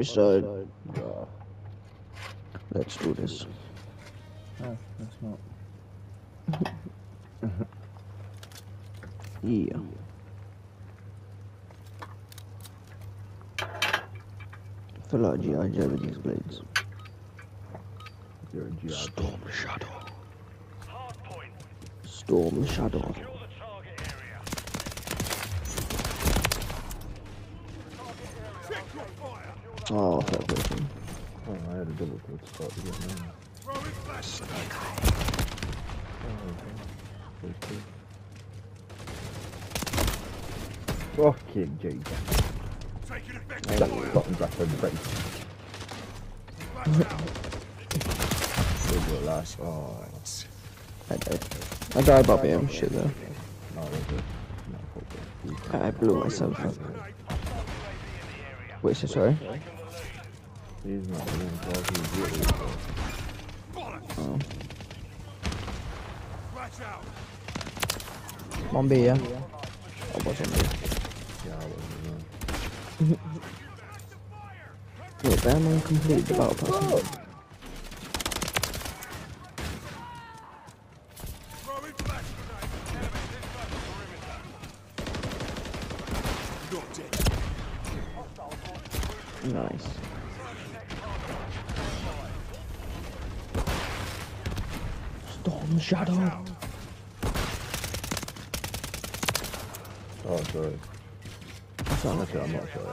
Restarted. Let's do this. No, that's not. Yeah. Feel like G.I. Joe with these blades. You're a GI. Storm Shadow. Storm Shadow. Ah, oh, fair. Oh, I had a double kill to start the game. now. Oh, okay. Fucking Jesus. Button back over break. There's your last. Oh, I died. I died by being shit though. no, there's a. No, fuck it. I blew myself up. Wait, so sorry? He's not the one called, he's really Oh. One B, yeah. I wasn't there. Yeah, I wasn't there. Wait, damn, I completed the battle pass. Nice. Storm Shadow. Oh, sorry. Actually, I'm not still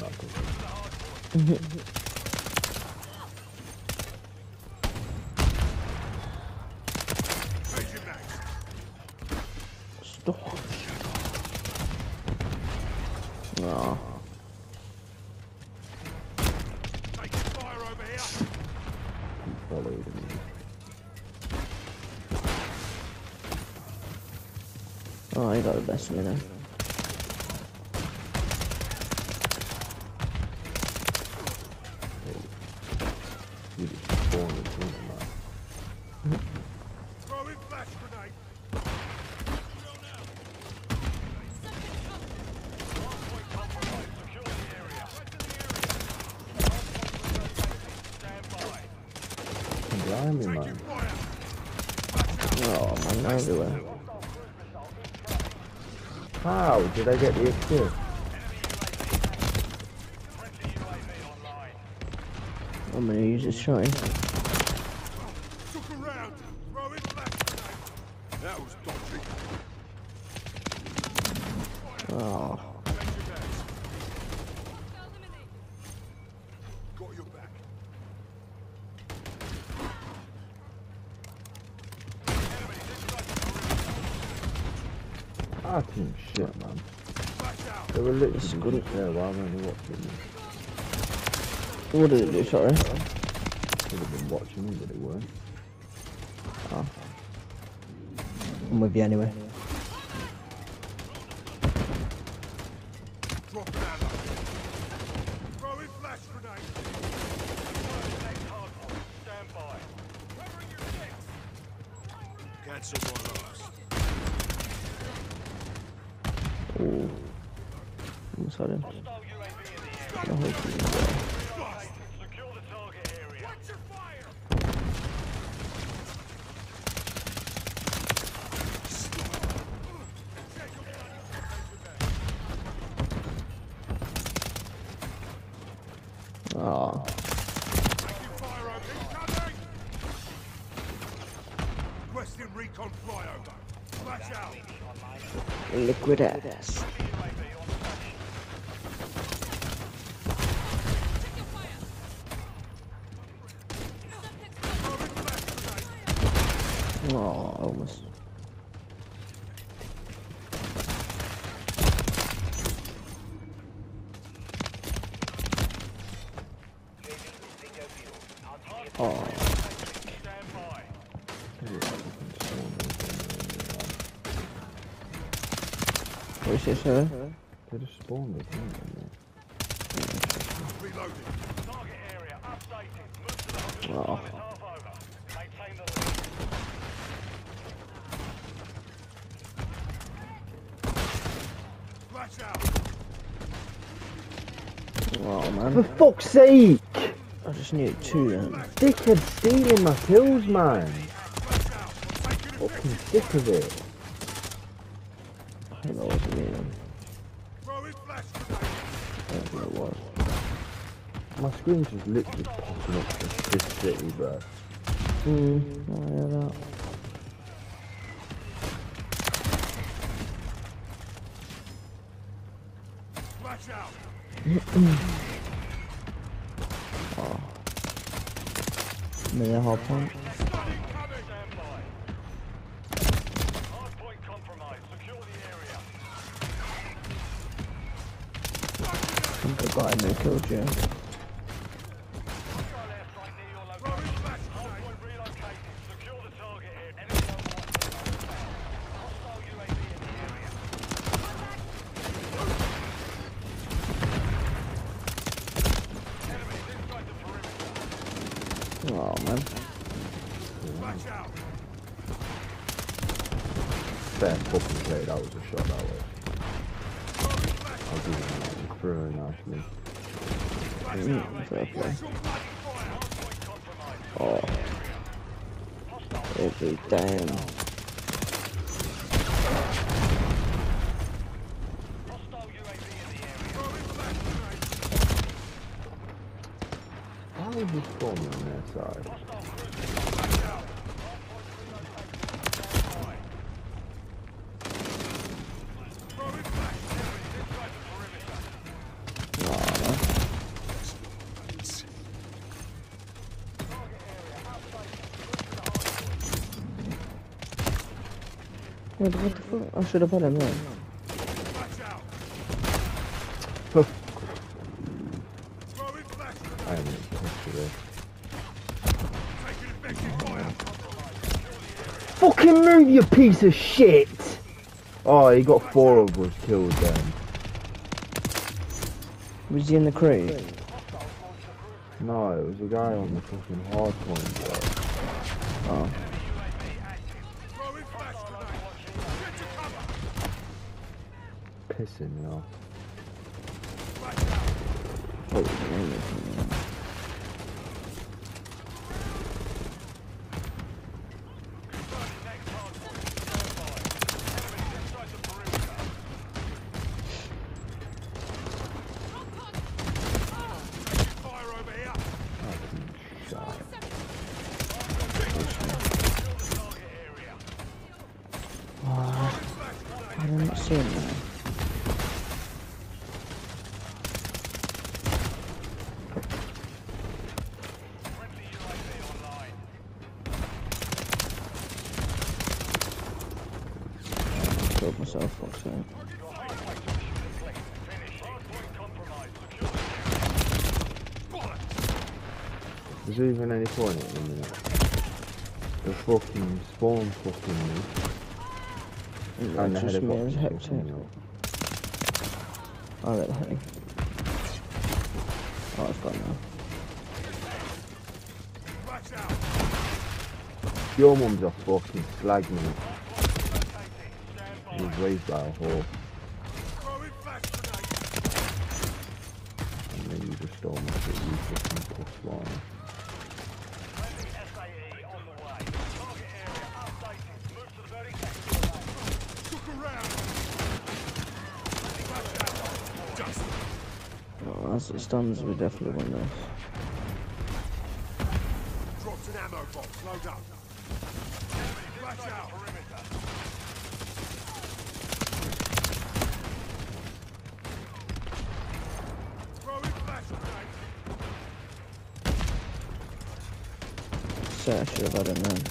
not cooking. Storm Shadow. Ah. Followed me. Oh, I got the best of me. You just spawned in front of me. Blimey, man. Oh, man, everywhere. How did I get the assist? I'm gonna use this shotty. That. Oh. Got your back. Ah, Team shit, man. They were literally good. there while I'm only watching them. What did it do, sorry? Could have been watching me, but they weren't. I'm with you anyway. Drop an ammo. Recon flyover. Flash out. Liquid ass. Oh, almost. Oh, is half over. Maintain the lead. Flash out. Oh For man. fuck's sake! I just need two then. Dickhead stealing my kills, man. Flash out. I'm. Fucking sick of it. I don't know what to mean. Throwing flash grenade. I don't know what. My screen's just literally popping up for this city, bro. Hmm. I hear that. Flash out. Maybe a hard point. Stunning coming. Stand by. Hard point compromised. Secure the area. I think I got him and killed you. Hostile airstrike near your location. Hard point relocated. Secure the target area. Enemy overwatch. Hostile UAV in the area. Enemies inside the perimeter. Oh man. Flash out. Fair fucking play, that was a shot that way. Throwing flash. I'll give you that. It's very nicely. Flash Mm, out. fair play. Flash your bloody fire. Hard point compromised. Oh. Hostile Every damn. How is on their side? Hostile cruiser. Flash out. Throwing flash. Enemies inside the perimeter. Oh man. What the, what the fuck? I should have put him there. Flash out. Fuck. Throwing. I am impressed today. Taking effective. Fucking move, you piece of shit! Oh, he got four of us killed then. Was he in the crate? No, it was a guy on the fucking hard point, bro. Oh. Pissing me off. Oh, man. Next hard point. Stand by. Enemies inside the perimeter. Fire over here. Fucking shite. Secure the target area. Oh, Flash grenade. I didn't see him there. Friendly UAV online. Killed myself, fuck's sake. Your hard point mission complete. Finish. Hard point compromised. Secure the area. Bollocks. Is there even any point the minute? The fucking spawn fucking me. And the just me, it was hectic. fucking me up. That heli. Oh, it's gone now. Your mum's a fucking slag. He was raised by a whore. And then you just my shit, you fucking puss one. Friendly SAE on the way. Target area updated. Move to the very next. Look around. Flash out. Just As we definitely win this. dropped an ammo box. Load up. Flash out. Perimeter. Throwing flash grenade. So I should have had then.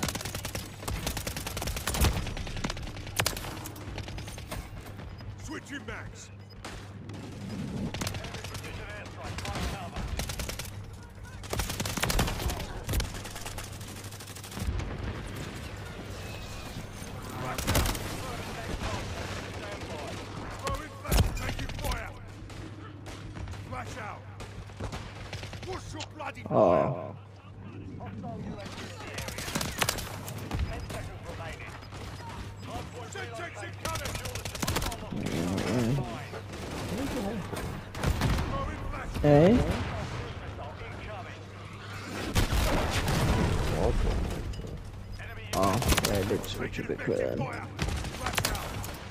Switching max. Throwing flash! hey? Incoming. Enemy Oh, yeah, it did switch a Taking bit quicker effective then. fire! Flash out!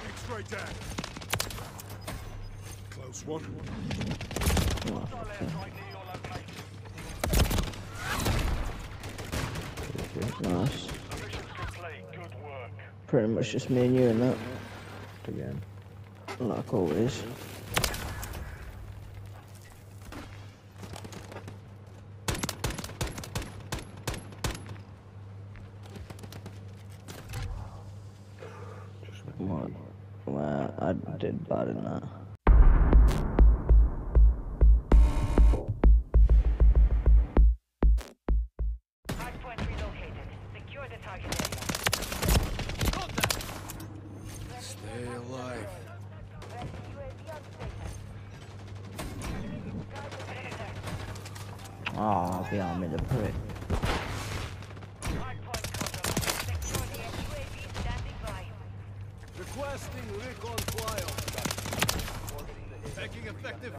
X-ray down! Close one. Oh, hostile airstrike near your location. nice. Mission's complete. Good work. Pretty much just me and you and that, Again. like always. What? Well, I did better than that. Oh, behind me the prick.